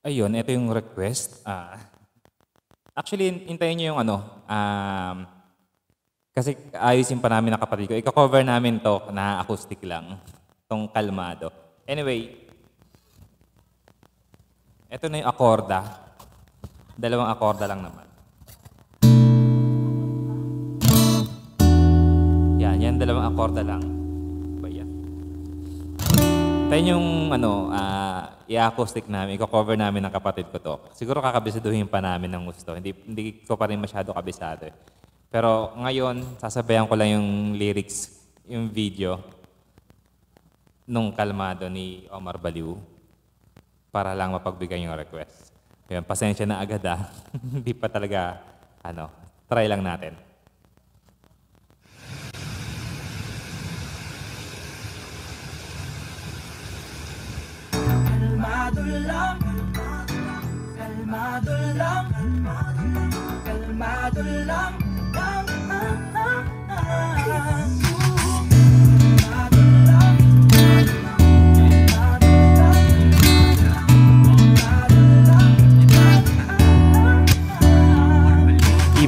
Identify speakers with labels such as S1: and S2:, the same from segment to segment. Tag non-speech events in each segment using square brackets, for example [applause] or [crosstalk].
S1: Ayun, ito yung request. Ah, actually, hintayin niyo yung ano, um, kasi ayusin pa namin ng kapatid ko. Iko-cover namin to na acoustic lang. Tong kalmado. Anyway, ito na yung akorda. Dalawang akorda lang naman. Yan, yan dalawang akorda lang. Ba yan? Tayo yung ano, ah, i-acoustic namin, i-cover namin ng kapatid ko to. Siguro kakabisaduhin pa namin ng gusto. Hindi, hindi ko pa rin masyado kabisado eh. Pero ngayon, sasabayan ko lang yung lyrics, yung video nung kalmado ni Omar Baliw para lang mapagbigay yung request. Kaya pasensya na agad ah. [laughs] Hindi pa talaga, ano, try lang natin.
S2: Kalmado lang. Kalmado lang. Kalmado lang. Lang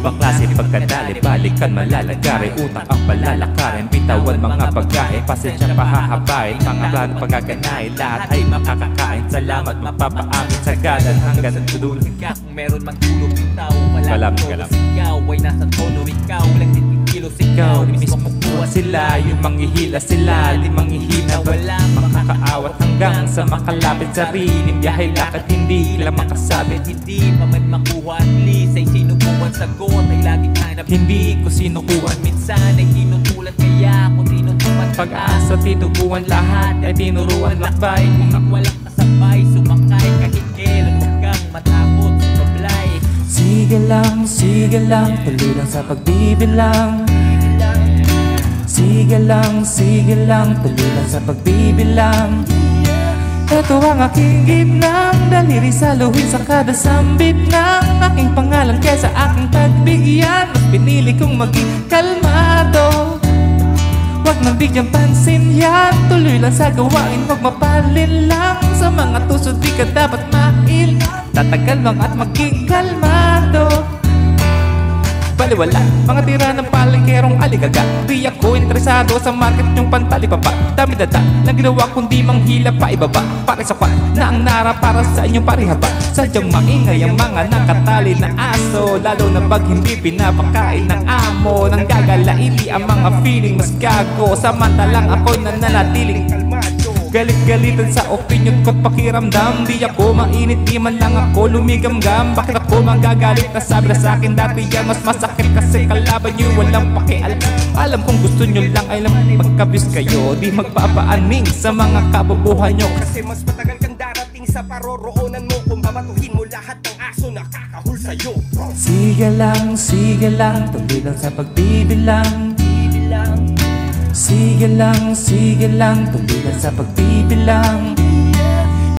S3: Ibang klase pagkadali Balikan malalagari Utak ang palalakarin. Bitawan mga pagkain Pasensya pahahabain. Mga plano pagkaganahin Lahat ay makakakain. Salamat mapapaamin Sa galan hanggang sa dulo.
S4: Kung meron mang tulog
S1: Kalam,
S4: kang
S1: kalam.
S4: tono. Ikaw ay nasa tono Ikaw lang titikilos
S3: Ikaw
S4: Ikaw
S3: mismo kukuha sila Yung manghihila sila Di manghihina. Wala makakaawat hanggang sa makalapit sa rilim Biyahe lakad hindi lang makasabit.
S4: Hindi pa man makuha at least Ay sinubukan sagot Ay laging hanap.
S3: Hindi ko sinukuhan
S4: Minsan ay tinutulan Kaya ako tinutuman.
S3: Pag-asa tinubuan lahat Ay tinuruan. Lakbay
S4: Kung walang kasabay Sumakay. Kahit kailan Huwag kang matakot Sumablay.
S3: Sige lang, sige lang Tuloy lang sa pagbibilang. Sige lang, sige lang Tuloy lang sa pagbibilang Ito ang aking gitnang Daliri sa luhin sa kada sambit ng Aking pangalan kesa aking pagbigyan. Mas pinili kong maging kalmado. Huwag nang bigyan pansin yan. Tuloy lang sa gawain Huwag mapalin lang. Sa mga tusod di ka dapat mail Tatagal lang at maging kalmado Baliwala, mga tira ng palengkerong aligaga. Di ako interesado sa market yung pantalipapa Dami dada, lang ginawa kundi manghila pa ibaba. Pare sa kwan, na ang nara para sa inyong parihaba. Sadyang maingay ang mga nakatali na aso. Lalo na pag hindi pinapakain ng amo. Nang gagalaiti ang mga feeling mas gago. Samantalang ako'y nananatiling Galit-galitan sa opinion ko't pakiramdam. Di ako mainit, di man lang ako lumigamgam. Bakit ako manggagalit na sabi na sa'kin dati yan Mas masakit kasi kalaban nyo walang pakialam. Alam kong gusto nyo lang ay lang magkabis kayo. Di magpapaaning sa mga kabubuhan nyo
S5: Kasi mas matagal kang darating sa paroroonan mo. Kung babatuhin mo lahat ng aso na kakahul sa'yo.
S3: Sige lang, sige lang Tuloy lang sa pagbibilang. Sige lang, sige lang Tuloy lang sa pagbibilang